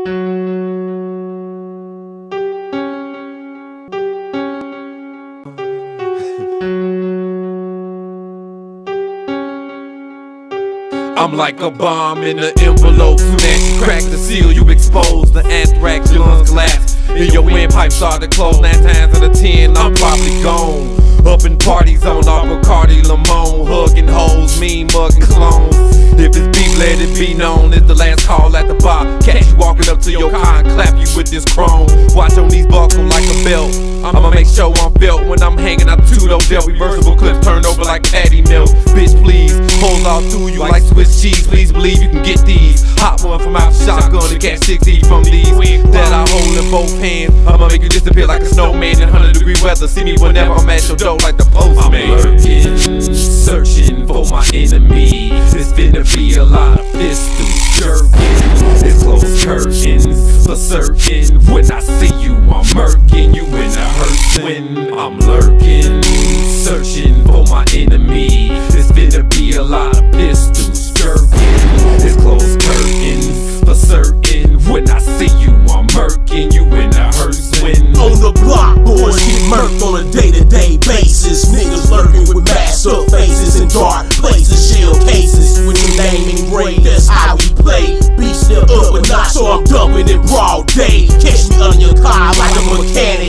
I'm like a bomb in an envelope. You crack the seal, you expose the anthrax, your lungs collapse. And your windpipe start to close. Nine times out of ten, let it be known. It's the last call at the bar. Catch you walking up to your car and clap you with this chrome. Watch on these buckle like a belt. I'ma make sure I'm felt when I'm hanging out two those dealt reversible clips turn over like patty milk. Bitch, please, hold off through you like Swiss cheese. Please believe you can get these. Hot one from out shotgun to catch 60 from these that I hold in both hands. I'ma make you disappear like a snowman in 100 degree weather. See me whenever I'm at your door like the postman. It's finna be a lot of pistols jerking. It's closed curtains for certain. When I see you, I'm murking you in a hurt. When I'm lurking, searching for my enemy. It's finna be a lot of pistols jerking. It's closed curtains for certain. When I see you, I'm murking you in a hearse. When On the block, boys get murked on a day up I'm dumping in broad day. Catch me on your car like a mechanic.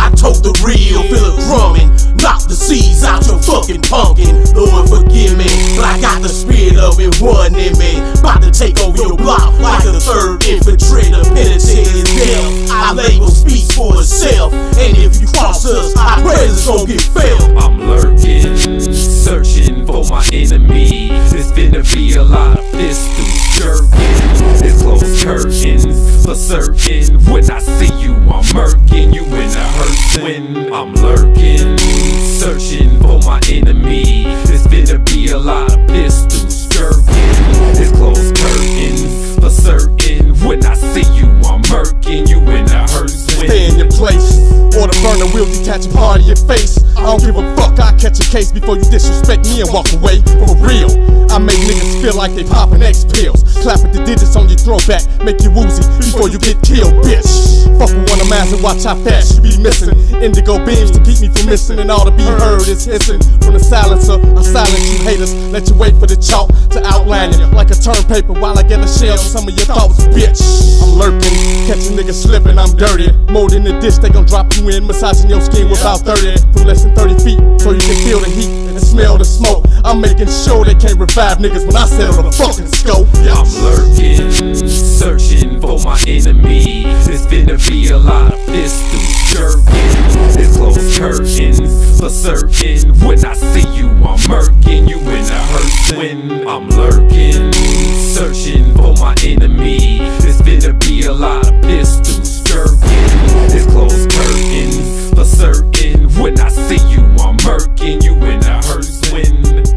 I tote the real, feel it drumming. Knock the seeds out your fucking pumpkin. Lord, forgive me, but I got the spirit of it one in me. About to take over your block like the third infantry. The penitentiary death. Our label speaks for itself. And if you cross us, our presence gon' get felt. I'm lurking, searching for my enemy. It's finna be a lot of pistols jerking. It's closed curtains for certain. When I see you, I'm murking you in a. When I'm lurking, searching for my enemy. It's finna be a lot of pistols jerking. It's closed curtains for certain. When I see you, I'm murking you in a hearse. Stay in your place. Or the burner will detach a part of your face. I don't give a fuck, I catch a case before you disrespect me and walk away. For real. I make niggas feel like they popping X pills. Clap throwback, make you woozy before you get killed, bitch. Fuck with one of mine and watch how fast you be missing. Indigo beams to keep me from missing, and all to be heard is hissing from the silencer. I silence you haters, let you wait for the chalk to outline you like a turn paper while I get a shell some of your thoughts, bitch. I'm lurking, catching niggas slipping, I'm dirty. More than the dish, they gon' drop you in, massaging your skin with about 30 from less than 30 feet, so you can feel the heat smell the smoke. I'm making sure they can't revive niggas when I sell the fucking scope. I'm lurking, searching for my enemy. It's finna be a lot of pistols jerking. It's closed curtains for certain. jerking you in a hearse when